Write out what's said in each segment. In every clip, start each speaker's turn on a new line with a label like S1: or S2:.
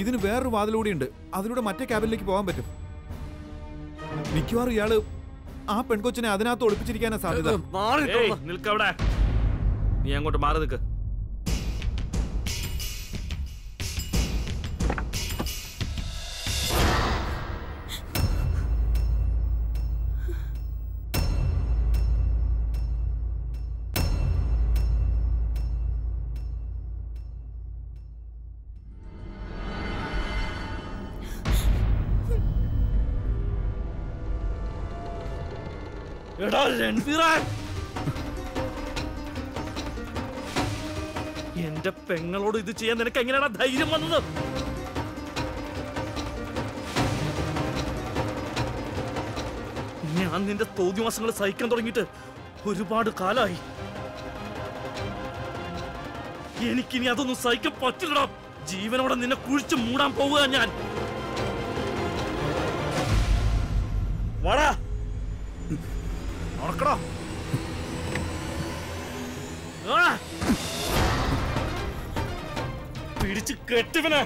S1: ഇതിന് വേറൊരു വാതിലൂടെ ഉണ്ട് അതിലൂടെ മറ്റേ ക്യാബിനിലേക്ക് പോകാൻ പറ്റും. മിക്കവാറും ഇയാൾ ആ പെൺകൊച്ചിനെ അതിനകത്ത് ഒളിപ്പിച്ചിരിക്കാനാ സാധ്യത.
S2: നീ അങ്ങോട്ട് മാറി നിൽക്ക്. എന്റെ പെങ്ങളോട് ഇത് ചെയ്യാൻ നിനക്ക് എങ്ങനെയാണ് ധൈര്യം വന്നത്? ഞാൻ നിന്റെ തോന്നിവാസങ്ങൾ സഹിക്കാൻ തുടങ്ങിയിട്ട് ഒരുപാട് കാലായി. എനിക്കിനി അതൊന്നും സഹിക്കാൻ പറ്റില്ലടാ. ജീവനോടെ നിന്നെ കുഴിച്ച് മൂടാൻ പോവുക ഞാൻ. വാടാ. ആ. പിടിച്ച് കെട്ടിവനെ.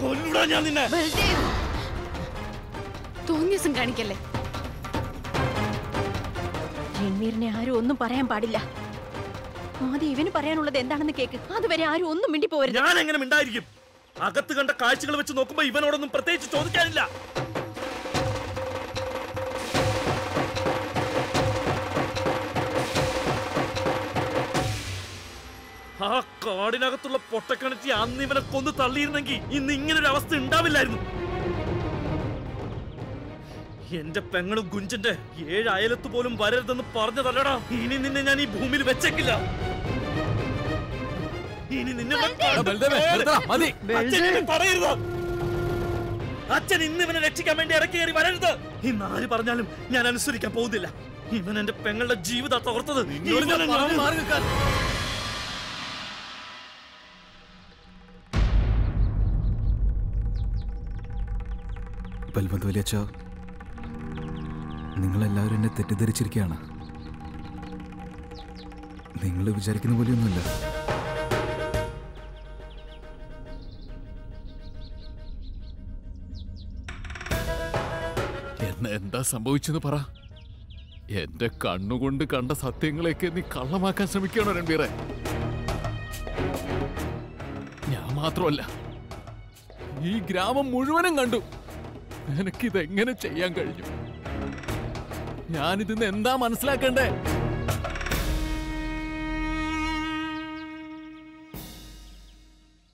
S2: കൊല്ലൂടാ ഞാൻ നിന്നെ.
S3: തോന്നിയസം കാണിക്കല്ലേ.
S4: രൺവീറിനെ ആരും ഒന്നും പറയാൻ പാടില്ല. ആദ്യം ഇവന് പറയാനുള്ളത് എന്താണെന്ന് കേക്ക്. അതുവരെ ആരും ഒന്നും മിണ്ടി പോരുത്
S2: ഞാൻ എങ്ങനെ മിണ്ടായിരിക്കും? അകത്ത് കണ്ട കാഴ്ചകൾ വെച്ച് നോക്കുമ്പോ ഇവനോടൊന്നും പ്രത്യേകിച്ച് ചോദിക്കാനില്ല. ആ കാടിനകത്തുള്ള പൊട്ടക്കിണറ്റി അന്ന് ഇവനെ കൊന്നു തള്ളിയിരുന്നെങ്കിൽ ഇന്ന് ഇങ്ങനെ ഒരു അവസ്ഥ ഉണ്ടാവില്ലായിരുന്നു. എന്റെ പെങ്ങളും ഗുഞ്ചന്റെ ഏഴ് അയലത്ത് പോലും വരരുതെന്ന് പറഞ്ഞതല്ലടാ. ഇനി നിന്നെ ഞാൻ ഈ ഭൂമിയിൽ വെച്ചേക്കില്ല. ഇനി നിന്നെ. അച്ഛൻ എന്നെ തടയരുത്. അച്ഛൻ ഇന്ന് ഇവനെ രക്ഷിക്കാൻ വേണ്ടി ഇറക്കി കയറി വരരുത്. ഇന്ന് ആര് പറഞ്ഞാലും ഞാൻ അനുസരിക്കാൻ പോകുന്നില്ല ഇവൻ എന്റെ പെങ്ങളുടെ ജീവിത തോർത്തത് നിങ്ങൾ
S1: ബൽവന്ത് നിങ്ങളെല്ലാവരും എന്നെ തെറ്റിദ്ധരിച്ചിരിക്കുകയാണ്. നിങ്ങൾ വിചാരിക്കുന്ന പോലെയൊന്നുമില്ല.
S5: എന്നെ എന്താ സംഭവിച്ചെന്ന് പറ. എന്റെ കണ്ണുകൊണ്ട് കണ്ട സത്യങ്ങളെയൊക്കെ നീ കള്ളമാക്കാൻ ശ്രമിക്കണോ രൺബീറെ ഞാൻ മാത്രമല്ല ഈ ഗ്രാമം മുഴുവനും കണ്ടു. എനിക്കിതെങ്ങനെ ചെയ്യാൻ കഴിഞ്ഞു? ഞാനിതിന്ന് എന്താ മനസ്സിലാക്കണ്ടേ?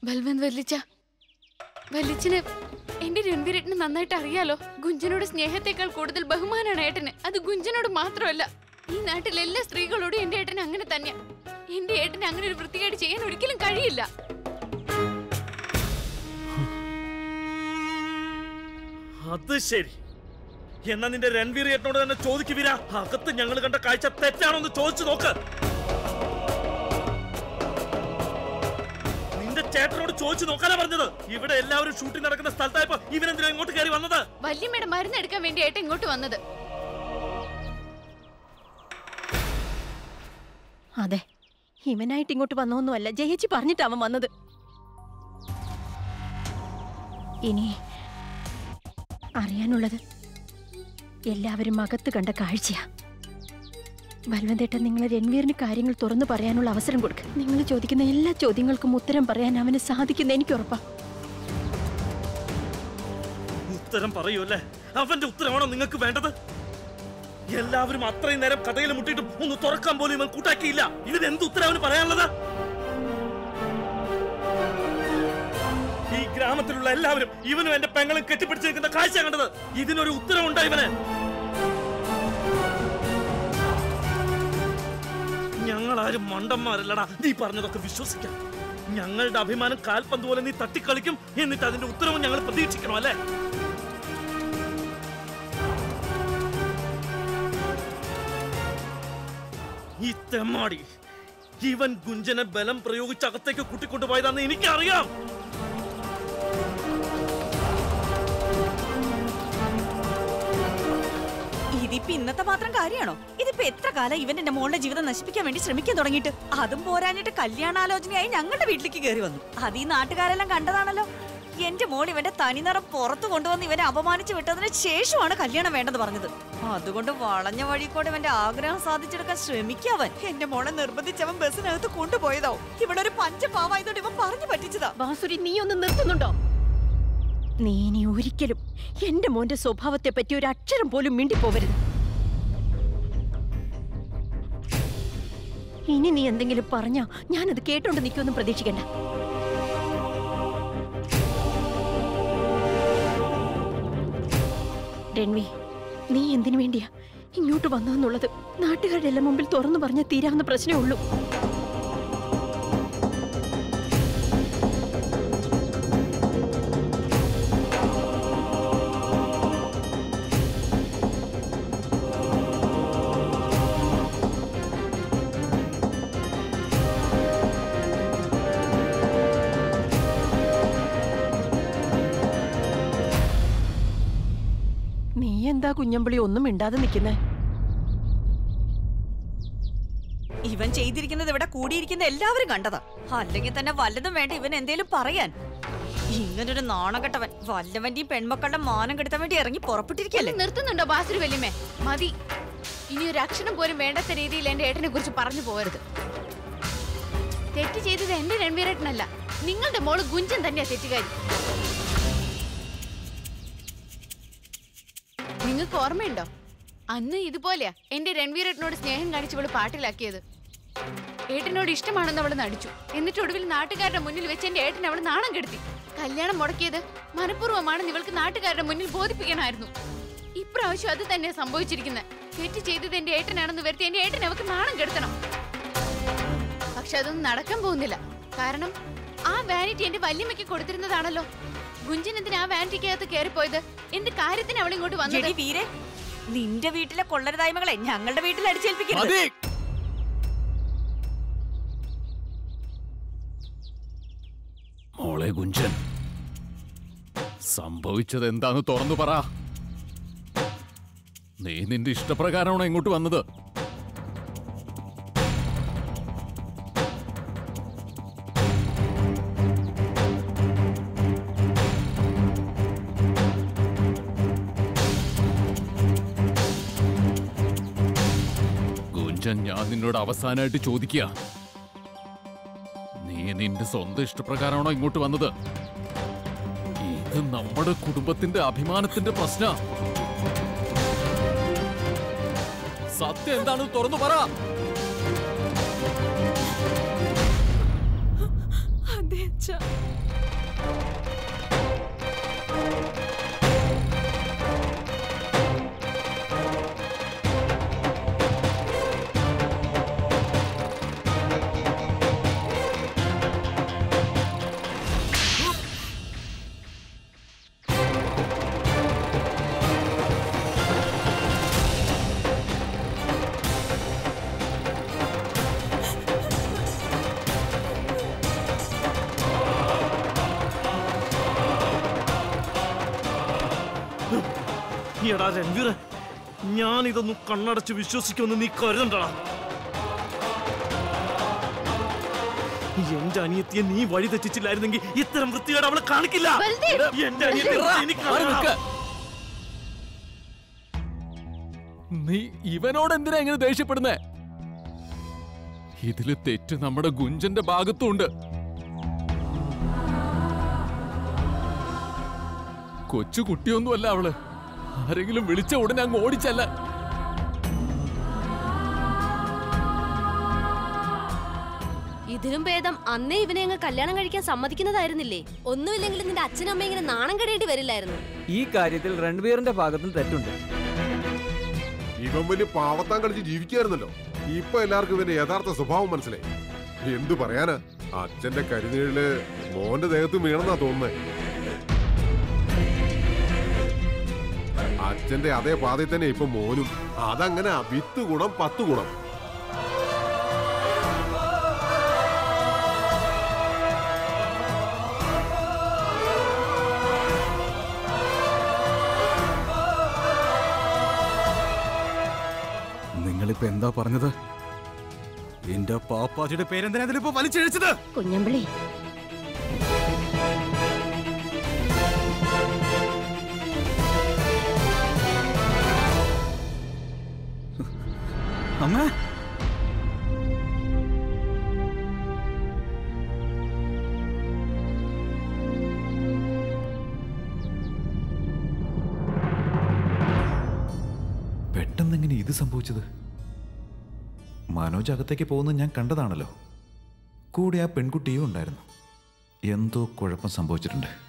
S3: ബൽവന്ത് വല്ലിച്ച വല്ലിച്ചന് എന്റെ രൺവീരേട്ടന് നന്നായിട്ട് അറിയാലോ. ഗുഞ്ചനോട് സ്നേഹത്തെക്കാൾ കൂടുതൽ ബഹുമാനാണ് ഏട്ടന്. അത് ഗുഞ്ചനോട് മാത്രമല്ല ഈ നാട്ടിലെ എല്ലാ സ്ത്രീകളോടും എന്റെ ഏട്ടന് അങ്ങനെ തന്നെയാ. എന്റെ ഏട്ടന് അങ്ങനെ ഒരു വൃത്തികേട് ചെയ്യാൻ ഒരിക്കലും കഴിയില്ല.
S2: അത് ശരി. എന്നാ നിന്റെ രൺവീർ ഏട്ടനോട് തന്നെ ചോദിക്കുവിരാ അകത്ത് ഞങ്ങൾ കണ്ട കാഴ്ച തെറ്റാണോ എന്ന് ചോദിച്ചു നോക്ക്. ചേട്ടനോട് ചോദിച്ചു നോക്കാനാ പറഞ്ഞത്. ഇവിടെ എല്ലാവരും ഷൂട്ടിംഗ് നടക്കുന്ന സ്ഥലത്തായപ്പോ ഇവനെന്തിനാ ഇങ്ങോട്ട് കയറി വന്നത്?
S3: വല്യമ്മയുടെ മരുന്ന് എടുക്കാൻ വേണ്ടി ഏട്ടൻ ഇങ്ങോട്ട് വന്നത്.
S4: അതെ ഇവനായിട്ട് ഇങ്ങോട്ട് വന്നോന്നുമല്ല. ജയിച്ച് പറഞ്ഞിട്ട് അവൻ വന്നത്. ഇനി അറിയാനുള്ളത് എല്ലാവരും അകത്ത് കണ്ട കാഴ്ചയാ. ബൽവന്തേട്ടൻ നിങ്ങൾ രൺവീറിന് കാര്യങ്ങൾ തുറന്നു പറയാനുള്ള അവസരം കൊടുക്കുക നിങ്ങൾ ചോദിക്കുന്ന എല്ലാ ചോദ്യങ്ങൾക്കും ഉത്തരം പറയാൻ അവന് സാധിക്കുന്ന എനിക്ക് ഉറപ്പാ.
S2: ഉത്തരം പറയൂല്ലേ? അവന്റെ ഉത്തരമാണോ നിങ്ങൾക്ക് വേണ്ടത്? എല്ലാവരും അത്രയും നേരം കഥയിൽ മുട്ടിയിട്ടും ഒന്ന് തുറക്കാൻ പോലും ഇവൻ കൂട്ടാക്കിയില്ല. ഇവൻ എന്ത് ഉത്തരം അവന് പറയാനുള്ളത്? ഈ ഗ്രാമത്തിലുള്ള എല്ലാവരും ഇവനും എന്റെ പെങ്ങളും കെട്ടിപ്പിടിച്ച് നിൽക്കുന്ന കാഴ്ച കണ്ടത്. ഇതിനൊരു ഉത്തരവുണ്ടോ ഇവന്? ഞങ്ങളാരും മണ്ടന്മാരല്ലടാ. നീ പറഞ്ഞതൊക്കെ വിശ്വസിക്കാം. ഞങ്ങളുടെ അഭിമാനം കാൽപന്ത് പോലെ നീ തട്ടിക്കളിക്കും. എന്നിട്ട് അതിന്റെ ഉത്തരവും ഞങ്ങൾ പ്രതീക്ഷിക്കണം അല്ലേ? ഈ തെമ്മാടി ഇവൻ ഗുഞ്ചനെ ബലം പ്രയോഗിച്ച് അകത്തേക്ക് കൂട്ടിക്കൊണ്ടുപോയതാന്ന് എനിക്കറിയാം.
S4: ഇതിപ്പോ
S6: ഇതിപ്പോ ഇന്നത്തെ മാത്രം കാര്യമാണോ? ഇതിപ്പോ എത്ര കാലം ഇവൻ എന്റെ മോളുടെ ജീവിതം നശിപ്പിക്കാൻ വേണ്ടി ശ്രമിക്കാൻ തുടങ്ങിയിട്ട്? അതും പോരാഞ്ഞിട്ട് കല്യാണാലോചനയായി ഞങ്ങളുടെ വീട്ടിലേക്ക് കയറി വന്നു. അത് ഈ നാട്ടുകാരെല്ലാം കണ്ടതാണല്ലോ. എന്റെ മോൾ ഇവന്റെ തനിനിറം പുറത്തു കൊണ്ടുവന്ന് ഇവനെ അപമാനിച്ചു വിട്ടതിന് ശേഷമാണ് കല്യാണം വേണ്ടത് പറഞ്ഞത്. അതുകൊണ്ട് വളഞ്ഞ വഴി കൂടെ ഇവന്റെ ആഗ്രഹം സാധിച്ചെടുക്കാൻ ശ്രമിക്കവൻ എന്റെ മോളെ നിർബന്ധിച്ചവൻ ബസ്സിനകത്ത് കൊണ്ടുപോയതോ ഇവിടെ ഒരു പഞ്ചപാവായതോട് ഇവൻ പറഞ്ഞു പറ്റിച്ചതാ.
S4: ബാസുരി നീ ഒന്ന് നിർത്തുന്നുണ്ടോ? നീ ഇനി ഒരിക്കലും എന്റെ മോന്റെ സ്വഭാവത്തെ പറ്റി ഒരു അക്ഷരം പോലും മിണ്ടിപ്പോവരുത്. ഇനി നീ എന്തെങ്കിലും പറഞ്ഞാ ഞാനത് കേട്ടോണ്ട് നിൽക്കുമെന്നും പ്രതീക്ഷിക്കണ്ട. രൺവി നീ എന്തിനു വേണ്ടിയാ ഇങ്ങോട്ട് വന്നതെന്നുള്ളത് നാട്ടുകാരുടെ എല്ലാം മുമ്പിൽ തുറന്നു പറഞ്ഞാൽ തീരാവുന്ന പ്രശ്നമേ ഉള്ളൂ. കുഞ്ഞമ്പിളി ഒന്നും മിണ്ടാതെ നിൽക്കുന്നേ?
S6: ഇവൻ ചെയ്തിരിക്കുന്നത് ഇവിടെ കൂടിയിരിക്കുന്ന എല്ലാവരും കണ്ടതാ. അല്ലെങ്കിൽ തന്നെ വല്ലതും വേണ്ട ഇവൻ എന്തേലും പറയാൻ. ഇങ്ങനൊരു നാണകെട്ടവൻ വല്ലവന്റെയും പെൺമക്കളുടെ മാനം കെടുത്താൻ വേണ്ടി ഇറങ്ങി പുറപ്പെട്ടിരിക്കല്ലേ?
S3: നിർത്തുന്നുണ്ടോ ബാസുരി വല്യമ്മേ? മതി. ഇനി ഒരു അക്ഷരം പോലും വേണ്ടാത്ത രീതിയിൽ എന്റെ ഏട്ടനെ കുറിച്ച് പറഞ്ഞു പോകരുത്. തെറ്റ് ചെയ്തത് എന്റെ രൺവീരേട്ടനല്ല. നിങ്ങളുടെ മോൾ ഗുഞ്ചൻ തന്നെയാ തെറ്റുകാരി. നിങ്ങൾക്ക് ഓർമ്മയുണ്ടോ? അന്ന് ഇതുപോലെയാ എന്റെ രൺവീരേട്ടനോട് സ്നേഹം കാണിച്ച് ഇവൾ പാട്ടിലാക്കിയത്. ഏട്ടനോട് ഇഷ്ടമാണെന്ന് അവൾ നടിച്ചു. എന്നിട്ട് ഒടുവിൽ നാട്ടുകാരുടെ മുന്നിൽ വെച്ച് എന്റെ ഏട്ടൻ അവൾ നാണം കെടുത്തി. കല്യാണം മുടക്കിയത് മനഃപൂർവമാണെന്ന് ഇവൾക്ക് നാട്ടുകാരുടെ മുന്നിൽ ബോധിപ്പിക്കണമായിരുന്നു ഇപ്രാവശ്യം അത് തന്നെയാ സംഭവിച്ചിരിക്കുന്നത് തെറ്റ് ചെയ്തത് എന്റെ ഏട്ടനാണെന്ന് വരുത്തി എന്റെ ഏട്ടൻ അവൾക്ക് നാണം കെടുത്തണം. പക്ഷെ അതൊന്നും നടക്കാൻ പോകുന്നില്ല. കാരണം ആ വാനിറ്റി എന്റെ വല്യമ്മയ്ക്ക് കൊടുത്തിരുന്നതാണല്ലോ. ഗുഞ്ചൻ എന്തിനാ ആ വാനിറ്റിക്കകത്ത് കയറിപ്പോയത്? എന്ത് കാര്യത്തിന് അവൾ ഇങ്ങോട്ട് വന്നത്?
S6: വീരെ നിന്റെ വീട്ടിലെ കൊള്ളരുതായ്മകളെ ഞങ്ങളുടെ വീട്ടിൽ അടിച്ചേൽപ്പിക്കരുത്.
S5: മതി. മോളെ ഗുഞ്ചൻ സംഭവിച്ചത് എന്താന്ന് തുറന്നു പറ. നീ നിന്റെ ഇഷ്ടപ്രകാരമാണോ ഇങ്ങോട്ട് വന്നത്? ഞാൻ നിന്നോട് അവസാനമായിട്ട് ചോദിക്കുക നീ നിന്റെ സ്വന്തം ഇഷ്ടപ്രകാരമാണോ ഇങ്ങോട്ട് വന്നത്? ഇത് നമ്മുടെ കുടുംബത്തിന്റെ അഭിമാനത്തിന്റെ പ്രശ്ന. സത്യം എന്താണെന്ന് തുറന്നു പറ.
S6: അതെ
S2: എടാ രൺവീർ ഞാൻ ഇതൊന്നും കണ്ണടച്ച് വിശ്വസിക്കുമെന്ന് നീ കരുതണ്ടടാ. എന്റെ അനിയത്തിയെ നീ വഴി തെറ്റിച്ചില്ലായിരുന്നെങ്കിൽ ഇത്തരം വൃത്തികേട് അവളെ കാണിക്കില്ല! എന്റെ
S5: മാറി നീ ഇവനോട് എന്തിനാ ഇങ്ങനെ ദേഷ്യപ്പെടുന്നേ? ഇതിൽ തെറ്റ് നമ്മുടെ ഗുഞ്ചന്റെ ഭാഗത്തുണ്ട്. കൊച്ചു കുട്ടിയൊന്നുമല്ല അവൾ. ആരെങ്കിലും വിളിച്ച ഉടനെ അങ്ങ് ഓടിച്ചല്ല.
S7: ഇതിലും ഭേദം അന്നേ ഇവനെ അങ്ങ് കല്യാണം കഴിക്കാൻ സമ്മതിക്കുന്നതായിരുന്നില്ലേ? ഒന്നുമില്ലെങ്കിലും നിന്റെ അച്ഛനമ്മ അമ്മ ഇങ്ങനെ നാണം കെടേണ്ടി വരില്ലായിരുന്നു.
S8: ഈ കാര്യത്തിൽ രൺവീറിന്റെ ഭാഗത്തും തെറ്റുണ്ട്.
S9: ഇവൻ വലിയ പാവത്താൻ കളിച്ച് ജീവിക്കായിരുന്നല്ലോ. ഇപ്പൊ എല്ലാവർക്കും ഇവന്റെ യഥാർത്ഥ സ്വഭാവം മനസ്സിലായി. എന്തു പറയാനാ? അച്ഛന്റെ കരുനീഴിൽ മോന്റെ ദേഹത്ത് വീണെന്നാ തോന്നുന്നേ. അച്ഛന്റെ അതേ പാതയിൽ തന്നെ ഇപ്പൊ മോനും. അതങ്ങനെ വിത്ത് ഗുണം പത്ത് ഗുണം.
S1: നിങ്ങളിപ്പോ എന്താ പറഞ്ഞത്? എന്റെ പാപ്പാജിയുടെ പേരെന്തിനാ ഇതിലിപ്പോ വലിച്ചഴിച്ചത്?
S4: കുഞ്ഞമ്പിളി
S1: അമ്മ. പെട്ടെന്നങ്ങനെ ഇത് സംഭവിച്ചത്? മനോജ് അകത്തേക്ക് പോകുന്നത് ഞാൻ കണ്ടതാണല്ലോ. കൂടെ ആ പെൺകുട്ടിയും ഉണ്ടായിരുന്നു. എന്തോ കുഴപ്പം സംഭവിച്ചിട്ടുണ്ട്.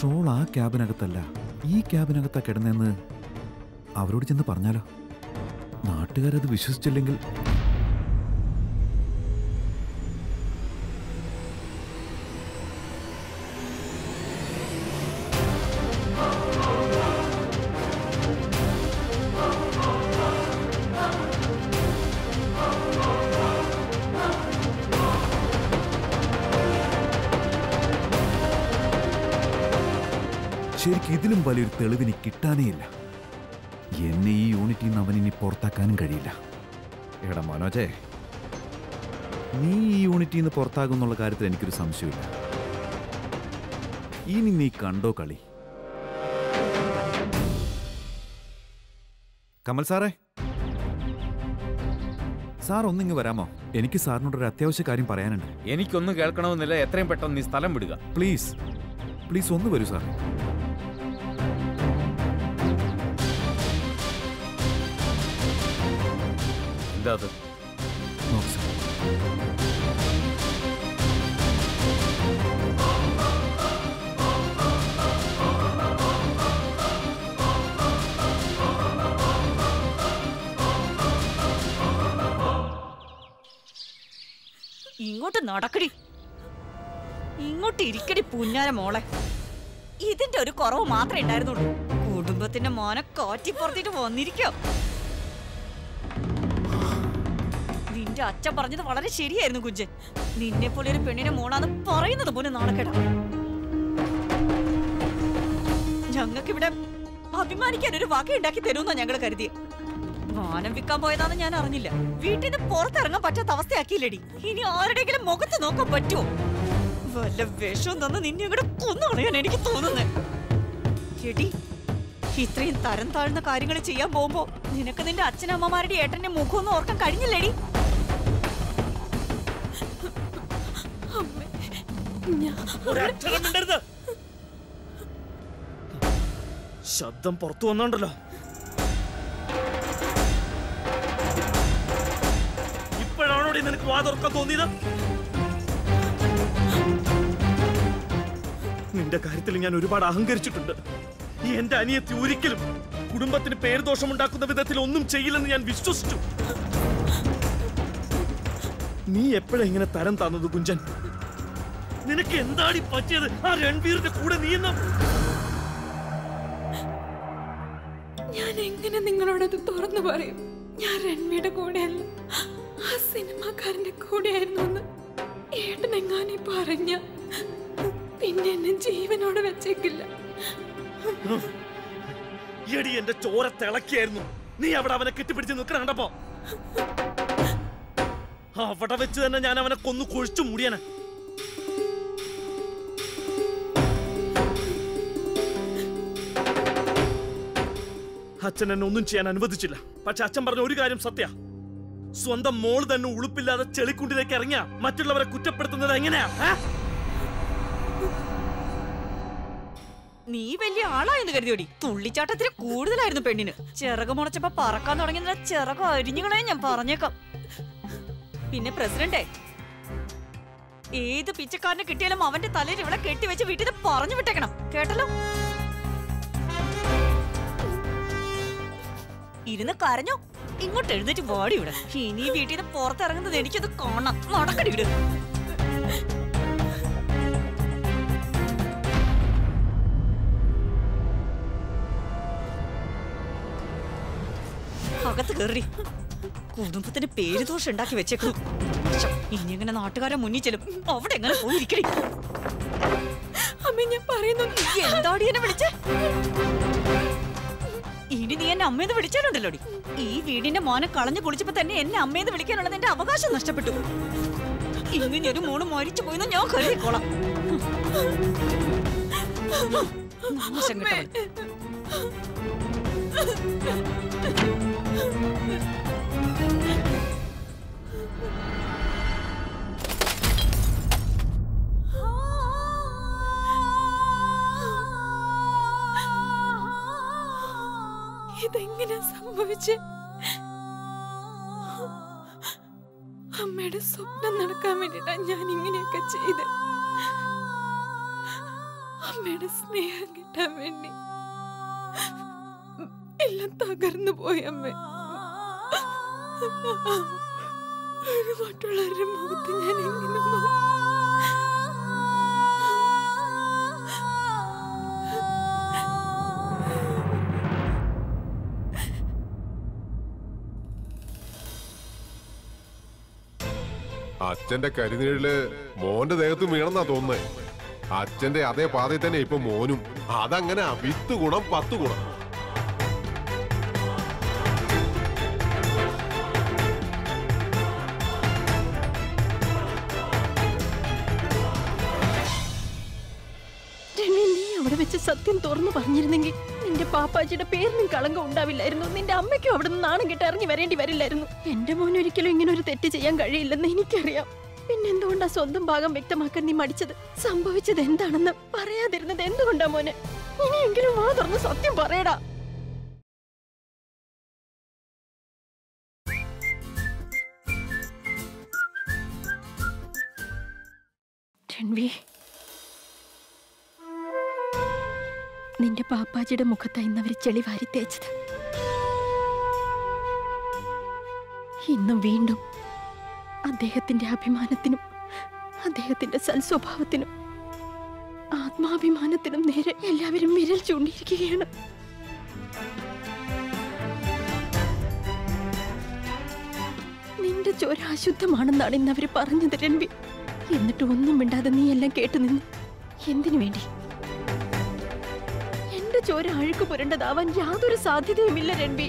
S1: ഷോൾ ആ ക്യാബിനകത്തല്ല. ഈ ക്യാബിനകത്താ കിടന്നെന്ന് അവരോട് ചെന്ന് പറഞ്ഞാലോ? നാട്ടുകാരത് വിശ്വസിച്ചില്ലെങ്കിൽ ശരിക്കും ഇതിലും വലിയൊരു തെളിവിന് കിട്ടാനേയില്ല. എന്നെ ഈ യൂണിറ്റിൽ നിന്ന് അവനിനി പുറത്താക്കാനും കഴിയില്ല. എടാ മനോജേ നീ ഈ യൂണിറ്റിൽ നിന്ന് പുറത്താകും എന്നുള്ള കാര്യത്തിൽ എനിക്കൊരു സംശയമില്ല ഇനി നീ കണ്ടോ കളി? കമൽ സാറേ? സാർ ഒന്നിങ്ങ് വരാമോ? എനിക്ക് സാറിനോട് ഒരു അത്യാവശ്യ കാര്യം പറയാനുണ്ട്.
S8: എനിക്കൊന്നും കേൾക്കണമെന്നില്ല. എത്രയും പെട്ടെന്ന് നീ സ്ഥലം വിടുക.
S1: പ്ലീസ് പ്ലീസ് ഒന്ന് വരൂ സാർ
S8: എന്താ അത്.
S6: ഇങ്ങോട്ട് നടക്കടി. ഇങ്ങോട്ട് ഇരിക്കടി പുന്നാര മോളെ. ഇതിന്റെ ഒരു കുറവ് മാത്രമേ ഉണ്ടായിരുന്നുള്ളൂ. കുടുംബത്തിന്റെ മോനെ കാറ്റി പുറത്തിട്ട് വന്നിരിക്കോ. നിന്റെ അച്ഛൻ പറഞ്ഞത് വളരെ ശരിയായിരുന്നു കുഞ്ചൻ. നിന്നെ പോലെ ഒരു പെണ്ണിനെ മോണാന്ന് പറയുന്നത് പോലും നാണക്കേടാ. ഞങ്ങൾക്ക് ഇവിടെ അഭിമാനിക്കാൻ ഒരു വക ഉണ്ടാക്കി തരുമെന്നാ ഞങ്ങൾ കരുതിയ. വാനം വിൽക്കാൻ പോയതാന്ന് ഞാൻ അറിഞ്ഞില്ല. വീട്ടിൽ നിന്ന് പുറത്തിറങ്ങാൻ പറ്റാത്ത അവസ്ഥയാക്കിയില്ലടി. ഇനി ആരുടെയെങ്കിലും മുഖത്ത് നോക്കാൻ പറ്റുമോ വല്ല വിഷം തന്ന് നിന്നെ ഇവിടെ കൊന്നുകളയാൻ എനിക്ക് തോന്നുന്നേ. എടി ഇത്രയും തരം താഴ്ന്ന കാര്യങ്ങൾ ചെയ്യാൻ പോകുമ്പോ നിനക്ക് നിന്റെ അച്ഛനമ്മമാരുടെ ഏട്ടന്റെ മുഖമൊന്നും ഓർക്കാൻ കഴിഞ്ഞില്ലേടി.
S2: ശബ്ദം പുറത്തു വന്നോണ്ടല്ലോ. ഇപ്പോഴാണോ നിനക്ക് വാതുറക്കാൻ തോന്നിയത്? നിന്റെ കാര്യത്തിൽ ഞാൻ ഒരുപാട് അഹങ്കരിച്ചിട്ടുണ്ട്. ഈ എന്റെ അനിയത്തി ഒരിക്കലും കുടുംബത്തിന് പേരുദോഷമുണ്ടാക്കുന്ന വിധത്തിൽ ഒന്നും ചെയ്യില്ലെന്ന് ഞാൻ വിശ്വസിച്ചു. നീ എപ്പോഴാ ഇങ്ങനെ തരം താന്നത് കുഞ്ചൻ നിനക്ക് എന്താടി പറ്റിയത്? ആ രൺവീറിന്റെ കൂടെ നീന്ന
S3: ഞാൻ എങ്ങനെ നിങ്ങളോടത് തുറന്നു പറയും? ഞാൻ രൺവിയുടെ കൂടെയല്ല. ആ സിനിമാക്കാരന്റെ കൂടെയായിരുന്നു എന്ന് ഏട്ടനെങ്ങാനി പറഞ്ഞ പിന്നെ എന്നെ ജീവനോട് വെച്ചേക്കില്ല.
S2: എടി എന്റെ ചോര തിളക്കിയായിരുന്നു. നീ അവിടെ അവനെ കെട്ടിപ്പിടിച്ച് നിൽക്കണ കണ്ടപ്പോ അവിടെ വെച്ച് തന്നെ ഞാൻ അവനെ കൊന്നു കൊഴിച്ചു മൂടിയാനെ. അച്ഛൻ എന്നെ ഒന്നും ചെയ്യാൻ അനുവദിച്ചില്ല. പക്ഷെ അച്ഛൻ പറഞ്ഞ ഒരു കാര്യം സത്യ. സ്വന്തം മോൾ തന്നെ ഉളുപ്പില്ലാതെ ചെളിക്കുണ്ടിലേക്ക് ഇറങ്ങിയ മറ്റുള്ളവരെ കുറ്റപ്പെടുത്തുന്നത് എങ്ങനെയാ?
S6: നീ വലിയ ആളായെന്ന് കരുതിയോടി. തുള്ളിച്ചാട്ടത്തിന് കൂടുതലായിരുന്നു പെണ്ണിന്. ചിറക് മുളച്ചപ്പോ പറക്കാൻ തുടങ്ങിയ ചിറക് അരിഞ്ഞുകളെ ഞാൻ പറഞ്ഞേക്കാം. പിന്നെ പ്രസിഡന്റേ ഏത് പിച്ചക്കാരനെ കിട്ടിയാലും അവന്റെ തലയിൽ ഇവിടെ കെട്ടിവെച്ച് വീട്ടിൽ പറഞ്ഞു വിട്ടേക്കണം. കേട്ടല്ലോ? ഇരുന്ന് കരഞ്ഞോ. ഇങ്ങോട്ട് എഴുന്നേറ്റ് വാടി ഇവിടെ ഇനി വീട്ടിൽ നിന്ന് പുറത്തിറങ്ങുന്നത് എനിക്കത് കാണാം നടക്കടി ഇവിടെ അകത്ത് കയറി കുടുംബത്തിന് പേര് ദോഷം ഉണ്ടാക്കി വെച്ചേക്കും ഇനി എങ്ങനെ നാട്ടുകാരെ മുന്നിൽ ചെല്ലും? അവിടെ എങ്ങനെ പോയിരിക്കണേ
S4: അമ്മ ഞാൻ പറയുന്നു
S6: എന്താടി എന്നെ വിളിച്ചേ? ഇനി നീ എന്നെ അമ്മയെന്ന് വിളിച്ചാലുണ്ടല്ലോടി? ഈ വീടിന്റെ മോനെ കളഞ്ഞു കുളിച്ചപ്പോ തന്നെ എന്നെ അമ്മയെന്ന് വിളിക്കാനുള്ള എന്റെ അവകാശം നഷ്ടപ്പെട്ടു. ഇങ്ങനെ ഒരു മോണ് മരിച്ചു പോയി ഞാൻ കരുതിക്കോളാം. നാശം
S4: ഇതെങ്ങനെ സംഭവിച്ച്? അമ്മയുടെ സ്വപ്നം നടക്കാൻ വേണ്ടിട്ടാ ഞാൻ ഇങ്ങനെയൊക്കെ ചെയ്ത്. അമ്മയുടെ സ്നേഹം കിട്ടാൻ വേണ്ടി. എല്ലാം തകർന്നു പോയി അമ്മ. മറ്റുള്ളവരുടെ മുഖത്ത് ഞാൻ എങ്ങനെ
S9: അച്ഛന്റെ കരിനീഴിൽ മോന്റെ ദേഹത്ത് വീണെന്നാ തോന്നുന്നേ. അച്ഛന്റെ അതേ പാതയിൽ തന്നെ ഇപ്പൊ മോനും. അതങ്ങനെ വിത്ത് ഗുണം പത്ത് ഗുണം.
S4: അവിടെ വെച്ച് സത്യം തുറന്നു പറഞ്ഞിരുന്നെങ്കിൽ നിന്റെ പാപ്പാജിയുടെ പേരിനും കളങ്കം ഉണ്ടാവില്ലായിരുന്നു. നിന്റെ അമ്മയ്ക്കും അവിടെ നിന്ന് നാണം കെട്ട് ഇറങ്ങി വരേണ്ടി വരില്ലായിരുന്നു. എന്റെ മോൻ ഒരിക്കലും ഇങ്ങനെ ഒരു തെറ്റ് ചെയ്യാൻ കഴിയില്ലെന്ന് എനിക്കറിയാം. പിന്നെ എന്തുകൊണ്ടാ സ്വന്തം ഭാഗം വ്യക്തമാക്കാൻ നീ മടിച്ചത്? സംഭവിച്ചത് എന്താണെന്ന് പറയാതിരുന്നത് എന്തുകൊണ്ടാ മോനെ? ഇനിയെങ്കിലും വാ തുറന്ന് സത്യം പറയടാ. രൺവി പാപ്പാജിയുടെ മുഖത്തായി ഇന്നവര് ചെളി വാരി തേച്ചത്. ഇന്നും വീണ്ടും അദ്ദേഹത്തിന്റെ അഭിമാനത്തിനും അദ്ദേഹത്തിന്റെ സൽസ്വഭാവത്തിനും ആത്മാഭിമാനത്തിനും നേരെ എല്ലാവരും വിരൽ ചൂണ്ടിയിരിക്കുകയാണ്. നിന്റെ ചോര അശുദ്ധമാണെന്നാണ് ഇന്ന് അവർ പറഞ്ഞത് രൺവി എന്നിട്ട് ഒന്നും മിണ്ടാതെ നീ എല്ലാം കേട്ടു നിന്ന് എന്തിനു വേണ്ടി? ചോര പുരണ്ടതാവാൻ യാതൊരു സാധ്യതയുമില്ല രൺവി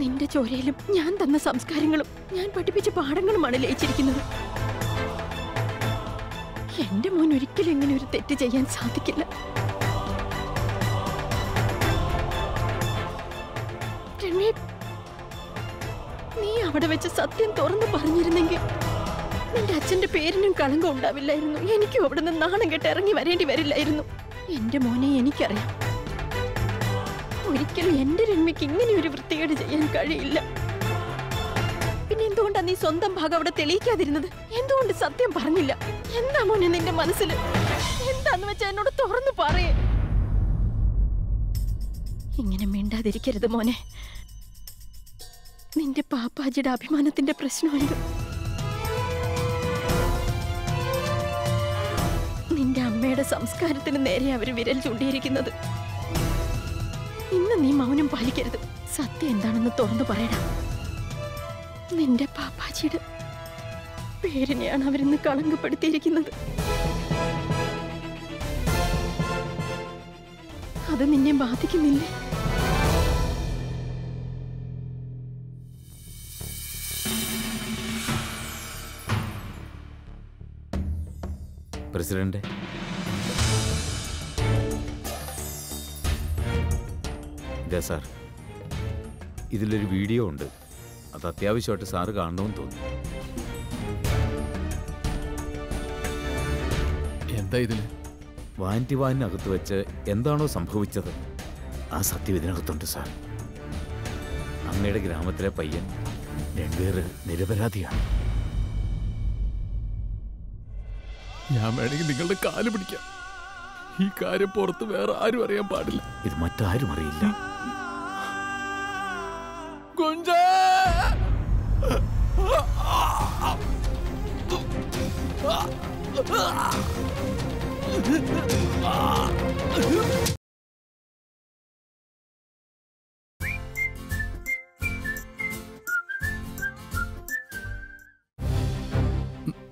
S4: നിന്റെ ചോരയിലും ഞാൻ തന്ന സംസ്കാരങ്ങളും ഞാൻ പഠിപ്പിച്ച പാഠങ്ങളുമാണ് ലയിച്ചിരിക്കുന്നത്. എന്റെ മോൻ ഒരിക്കലും ഇങ്ങനെ ഒരു തെറ്റ് ചെയ്യാൻ സാധിക്കില്ല. നീ അവിടെ വെച്ച് സത്യം തുറന്നു പറഞ്ഞിരുന്നെങ്കിൽ നിന്റെ അച്ഛന്റെ പേരിനും കളങ്കം ഉണ്ടാവില്ലായിരുന്നു. എനിക്കും അവിടെ നിന്ന് നാണം കെട്ട് ഇറങ്ങി വരേണ്ടി വരില്ലായിരുന്നു. എന്റെ മോനെ എനിക്കറിയാം. ഒരിക്കലും എന്റെ രമ്മയ്ക്ക് ഇങ്ങനെ ഒരു വൃത്തികേട് ചെയ്യാൻ കഴിയില്ല. പിന്നെ എന്തുകൊണ്ടാ നീ സ്വന്തം ഭാഗം അവിടെ തെളിയിക്കാതിരുന്നത്? എന്തുകൊണ്ട് സത്യം പറഞ്ഞില്ല? എന്താ മോനെ നിന്റെ മനസ്സിൽ? എന്താന്ന് വെച്ചാ എന്നോട് തുറന്നു പറയേ. ഇങ്ങനെ മിണ്ടാതിരിക്കരുത് മോനെ. നിന്റെ പാപ്പാജിയുടെ അഭിമാനത്തിന്റെ പ്രശ്നമായത് അമ്മയുടെ സംസ്കാരത്തിന് നേരെ അവർ വിരൽ ചൂണ്ടിയിരിക്കുന്നത്. ഇന്ന് നീ മൗനം പാലിക്കരുത്. സത്യം എന്താണെന്ന് തുറന്നു പറയടാ. നിന്റെ പാപ്പാജിയുടെ പേരിനെയാണ് അവരിന്ന് കളങ്കപ്പെടുത്തിയിരിക്കുന്നത്. അത് നിന്നെ ബാധിക്കുന്നില്ലേ?
S8: പ്രസിഡന്റ് ഇതാ സാർ ഇതിലൊരു വീഡിയോ ഉണ്ട്. അത് അത്യാവശ്യമായിട്ട് സാറ് കാണണമെന്ന് തോന്നി
S5: എന്താ ഇതിൽ
S8: വാന്റി വാനിനകത്ത് വെച്ച് എന്താണോ സംഭവിച്ചത്? ആ സത്യം ഇതിനകത്തുണ്ട് സാർ. അങ്ങയുടെ ഗ്രാമത്തിലെ പയ്യൻ രണ്ടുപേർ നിരപരാധിയാണ്.
S5: ഞാൻ വേണമെങ്കിൽ നിങ്ങളുടെ കാൽ പിടിക്കാം. ഈ കാര്യം പുറത്ത് വേറെ ആരും അറിയാൻ പാടില്ല.
S8: ഇത് മറ്റാരും അറിയില്ല.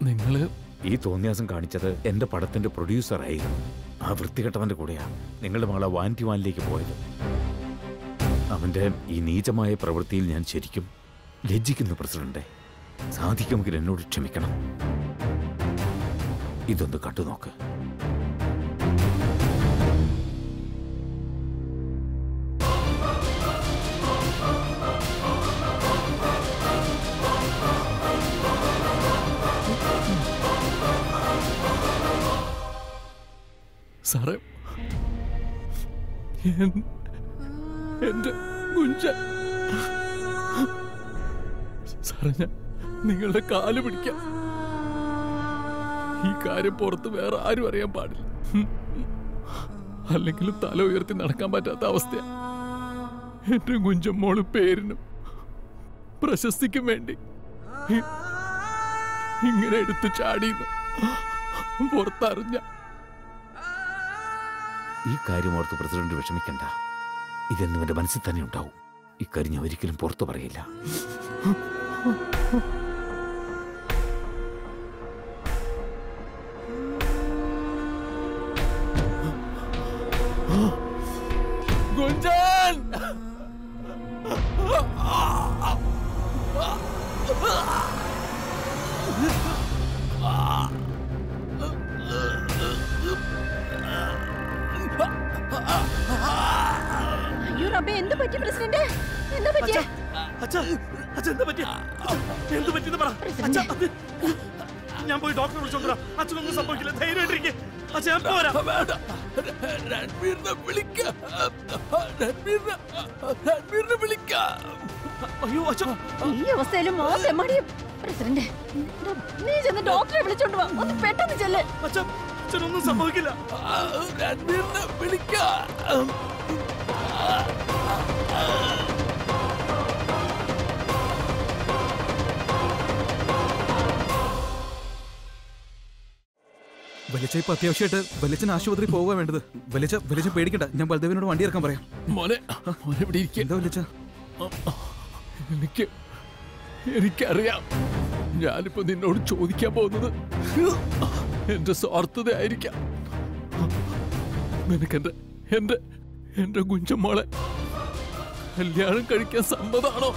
S5: നിങ്ങൾ
S8: ഈ തോന്നിയാസം കാണിച്ചത് എന്റെ പടത്തിന്റെ പ്രൊഡ്യൂസറായിരുന്നു ആ വൃത്തികെട്ടവന്റെ കൂടെയാ നിങ്ങളുടെ മകളെ വാന്റി വാനിലേക്ക് പോയത്. അവന്റെ ഈ നീചമായ പ്രവൃത്തിയിൽ ഞാൻ ശരിക്കും ലജ്ജിക്കുന്നു പ്രസിഡന്റെ സാധിക്കുമെങ്കിൽ എന്നോട് ക്ഷമിക്കണം. ഇതൊന്ന്
S5: കണ്ടുനോക്ക്. എന്റെ സാറേ ഞാൻ നിങ്ങളുടെ കാൽ പിടിക്കാം. ഈ കാര്യം പുറത്ത് വേറെ ആരും അറിയാൻ പാടില്ല. അല്ലെങ്കിലും തല ഉയർത്തി നടക്കാൻ പറ്റാത്ത അവസ്ഥയാ. എന്റെ കുഞ്ചമ്മോൾ പേരിനും പ്രശസ്തിക്കും വേണ്ടി ഇങ്ങനെ എടുത്തു ചാടിയെന്ന് പുറത്തറിഞ്ഞ
S8: ഈ കാര്യം ഓർത്ത് പ്രസിഡന്റ് വിഷമിക്കണ്ട. ഇതെന്നും എന്റെ മനസ്സിൽ തന്നെ ഉണ്ടാവും. ഇക്കാര്യം ഞാൻ ഒരിക്കലും പുറത്തു പറയില്ല.
S5: ഗുഞ്ചൻ
S4: അയ്യോ റബ്ബേ എന്ത് പറ്റി പ്രസിഡന്റ്? എന്താ പറ്റിയ?
S2: ഞാൻ പോയി ഡോക്ടറെ വിളിച്ചോണ്ടാ അച്ഛനൊന്നും സംഭവിക്കില്ല. ധൈര്യമായിട്ടിരിക്കെ. അച്ഛാ ഞാൻ പോരാ.
S5: വേണ്ട. രൺവീറിനെ വിളിക്കാം. രൺവീറിനെ രൺവീറിനെ വിളിക്കാം.
S2: അയ്യോ അച്ഛാ.
S4: ഈ അവസ്ഥയിൽ മോൻ തെമ്മാടിയും. പ്രസിഡന്റ് നീ ചെന്ന് ഡോക്ടറെ വിളിച്ചോണ്ട് വാ. ഒന്ന് പെട്ടെന്ന് ചെല്ല്.
S2: അച്ഛാ അച്ഛനൊന്നും സംഭവിക്കില്ല
S5: രൺവീറിനെ വിളിക്കാം.
S1: വലിച്ച ഇപ്പൊ അത്യാവശ്യമായിട്ട് വലിച്ചൻ ആശുപത്രി പോവുക വേണ്ടത്. വലിച്ച വലിച്ച പേടിക്കണ്ട. ഞാൻ ബൽദേവിനോട് വണ്ടി ഇറക്കാൻ പറയാം.
S5: മോനെ മോനെ ഇവിടെ ഇരിക്കുക
S1: എന്താ വലിച്ച?
S5: എനിക്ക് എനിക്കറിയാം. ഞാനിപ്പോ നിന്നോട് ചോദിക്കാൻ പോകുന്നത് എന്റെ സ്വാർത്ഥതയായിരിക്കാം. നിനക്കെന്റെ എന്റെ എന്റെ കുഞ്ചമ്മോളെ കല്യാണം കഴിക്കാൻ സമ്മതാണോ?